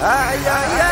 Ay, ay, ay.